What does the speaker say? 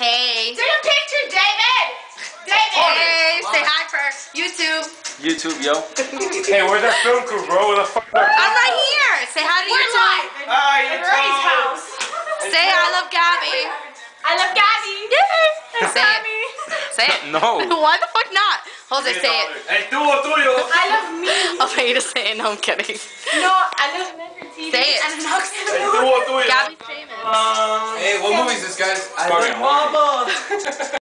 Hey. Take a picture, David. David. Hey, say hi for YouTube. YouTube, yo. Hey, where's our film crew, bro? Where the fuck? I'm right here. Say hi to We're YouTube. live in, Hi, in Ernie's house. Say I love Gabby. I love Gabby. Yay. Say it. Say it. No. Why the fuck not? Jose, say it. Hey, tuyo, tuyo. I love me. I'll pay you to say it. No, I'm kidding. No, I love Metro TV. Say it. And Knox Hey, tuyo, tuyo. Gabby's famous. Uh, Hey, what movie is this, guys? I Fucking like horny. mama.